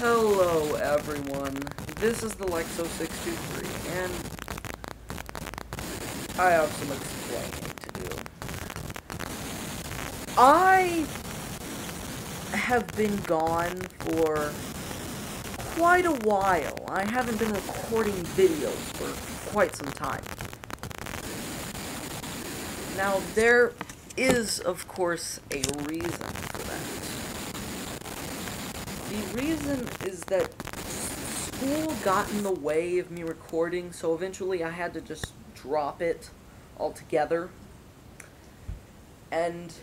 Hello everyone, this is the Lexo623, and I have some explaining to do. I have been gone for quite a while. I haven't been recording videos for quite some time. Now, there is, of course, a reason for that. The reason is that school got in the way of me recording, so eventually I had to just drop it altogether. And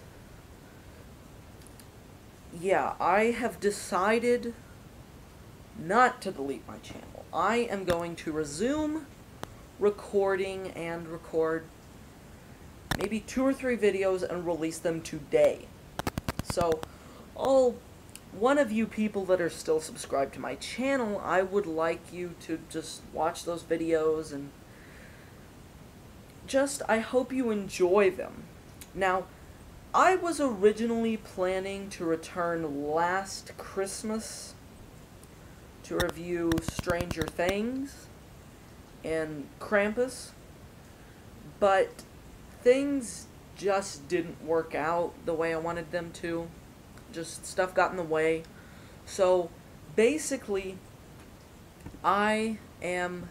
yeah, I have decided not to delete my channel. I am going to resume recording and record maybe two or three videos and release them today. So, all one of you people that are still subscribed to my channel, I would like you to just watch those videos and just, I hope you enjoy them. Now, I was originally planning to return last Christmas to review Stranger Things and Krampus, but things just didn't work out the way I wanted them to. Just stuff got in the way. So basically, I am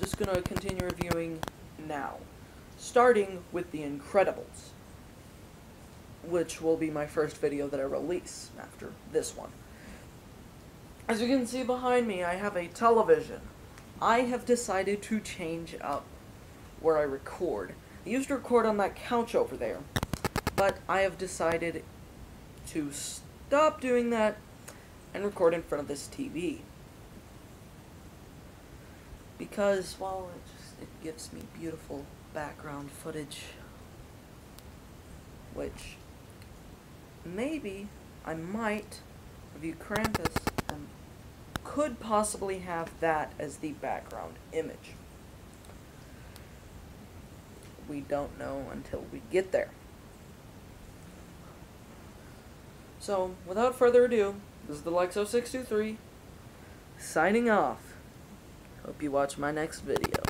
just going to continue reviewing now, starting with The Incredibles, which will be my first video that I release after this one. As you can see behind me, I have a television. I have decided to change up where I record. I used to record on that couch over there, but I have decided to stop doing that and record in front of this TV. Because, well, it just it gives me beautiful background footage, which maybe I might review Krampus and um, could possibly have that as the background image we don't know until we get there. So, without further ado, this is the Lexo623, signing off. Hope you watch my next video.